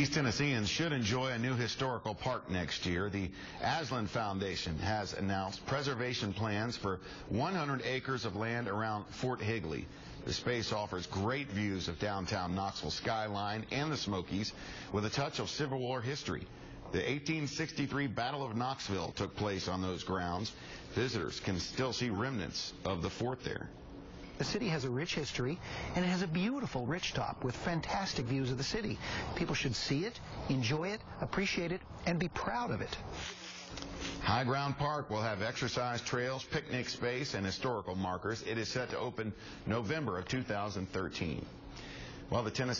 East Tennesseans should enjoy a new historical park next year. The Aslan Foundation has announced preservation plans for 100 acres of land around Fort Higley. The space offers great views of downtown Knoxville skyline and the Smokies with a touch of Civil War history. The 1863 Battle of Knoxville took place on those grounds. Visitors can still see remnants of the fort there. The city has a rich history, and it has a beautiful ridgetop with fantastic views of the city. People should see it, enjoy it, appreciate it, and be proud of it. High Ground Park will have exercise trails, picnic space, and historical markers. It is set to open November of 2013. Well, the Tennessee